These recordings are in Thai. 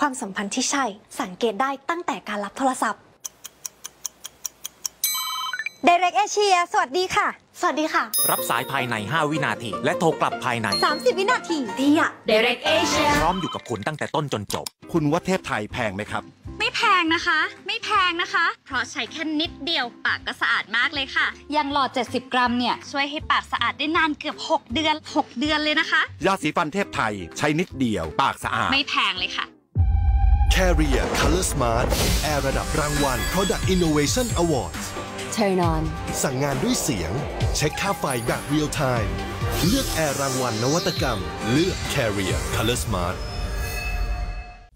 ความสัมพันธ์ที่ใช่ สังเกตได้ตั้งแต่การรับโทรศัพท์ Direct Asia สวัสดีค่ะ สวัสดีค่ะ รับสายภายใน 5 วินาที และโทรกลับภายใน 30 วินาทีดีอะ Direct Asia พร้อมอยู่กับคุณตั้งแต่ต้นจนจบ คุณว่าเทพไทยแพงไหมครับ ไม่แพงนะคะ ไม่แพงนะคะ เพราะใช้แค่นิดเดียวปากก็สะอาดมากเลยค่ะ ยังหลอด 70 กรัมเนี่ย ช่วยให้ปากสะอาดได้นานเกือบ 6 เดือน 6 เดือนเลยนะคะ ยาสีฟันเทพไทยใช้นิดเดียวปากสะอาด ไม่แพงเลยค่ะ Carrier Color Smart แอร์ระดับรางวัล Product Innovation Awards Turn on สั่งงานด้วยเสียง เช็คค่าไฟแบบ Real Time เลือกแอร์รางวัลนวัตกรรม เลือก Carrier Color Smart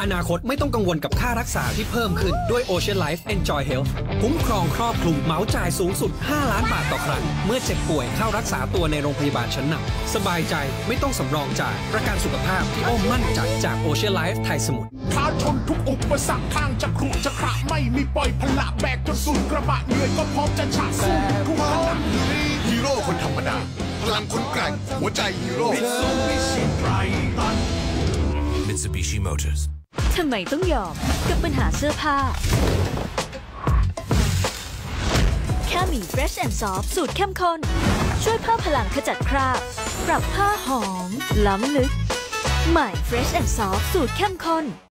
อนาคตไม่ต้องกังวลกับค่ารักษาที่เพิ่มขึ้นด้วย Ocean Life Enjoy Health คุ้มครองครอบคลุมเหมาจ่ายสูงสุด 5 ล้านบาทต่อครั้ง เมื่อเจ็บป่วยเข้ารักษาตัวในโรงพยาบาลชั้นนำสบายใจไม่ต้องสำรองจ่ายประกันสุขภาพที่อ้อมมั่นใจจาก Ocean Life ไทยสมุทรท้าชนทุกอุปสรรคทางจะขรุจะขระไม่มีปล่อยพละแบกจนสุดกระบะเหนื่อยก็พร้อมจะฉะสู้ทุกพลังฮีโร่คนธรรมดาพลังคนแกร่งหัวใจฮีโร่ Mitsubishi Motors ทำไมต้องยอมกับปัญหาเสื้อผ้า แค่มี Fresh and Soft สูตรเข้มข้น ช่วยเพิ่มพลังขจัดคราบ ปรับผ้าหอม ล้ำลึก ใหม่ Fresh and Soft สูตรเข้มข้น